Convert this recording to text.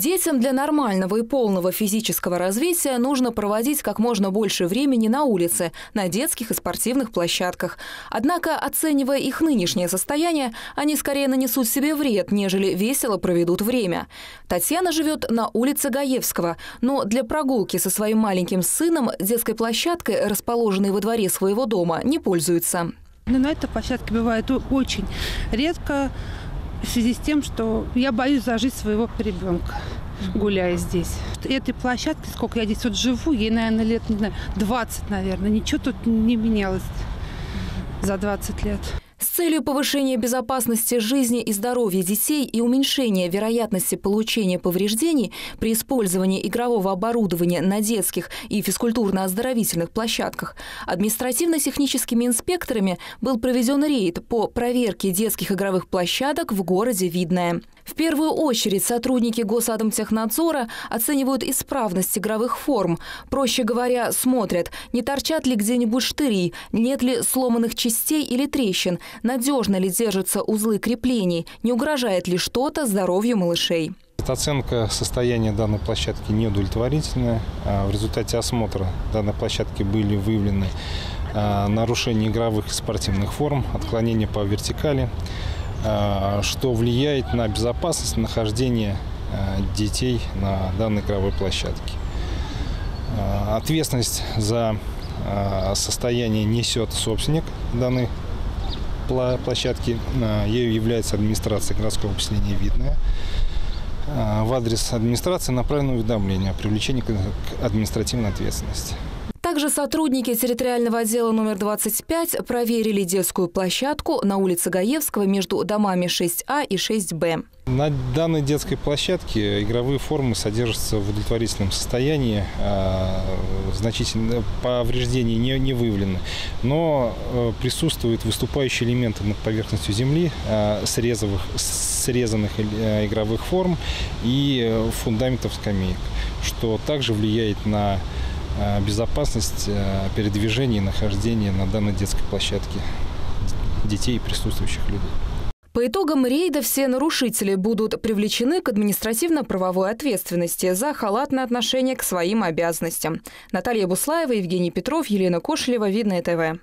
Детям для нормального и полного физического развития нужно проводить как можно больше времени на улице, на детских и спортивных площадках. Однако, оценивая их нынешнее состояние, они скорее нанесут себе вред, нежели весело проведут время. Татьяна живет на улице Гаевского, но для прогулки со своим маленьким сыном детской площадкой, расположенной во дворе своего дома, не пользуется. Но на этой площадке бывает очень редко, в связи с тем, что я боюсь за жизнь своего ребенка гуляя здесь. Этой площадке, сколько я здесь вот живу, ей, наверное, лет, не знаю, 20, наверное. Ничего тут не менялось за 20 лет. С целью повышения безопасности жизни и здоровья детей и уменьшения вероятности получения повреждений при использовании игрового оборудования на детских и физкультурно-оздоровительных площадках административно-техническими инспекторами был проведен рейд по проверке детских игровых площадок в городе Видное. В первую очередь сотрудники Госадомтехнадзора оценивают исправность игровых форм. Проще говоря, смотрят, не торчат ли где-нибудь штыри, нет ли сломанных частей или трещин, надежно ли держатся узлы креплений, не угрожает ли что-то здоровью малышей. Оценка состояния данной площадки неудовлетворительная. А в результате осмотра данной площадки были выявлены а, нарушения игровых и спортивных форм, отклонения по вертикали, а, что влияет на безопасность нахождения детей на данной игровой площадке. Ответственность за состояние несет собственник данной площадки. Ею является администрация городского поселения «Видное». В адрес администрации направлено уведомление о привлечении к административной ответственности. Также сотрудники территориального отдела номер 25 проверили детскую площадку на улице Гаевского между домами 6А и 6Б. На данной детской площадке игровые формы содержатся в удовлетворительном состоянии, а, значительно повреждений не, не выявлены, но э, присутствуют выступающие элементы над поверхностью земли, а, срезовых, срезанных э, игровых форм и э, фундаментов скамеек, что также влияет на безопасность э, передвижения и нахождения на данной детской площадке детей и присутствующих людей. По итогам рейда все нарушители будут привлечены к административно-правовой ответственности за халатное отношение к своим обязанностям. Наталья Буслаева, Евгений Петров, Елена Кошелева, Видное ТВ.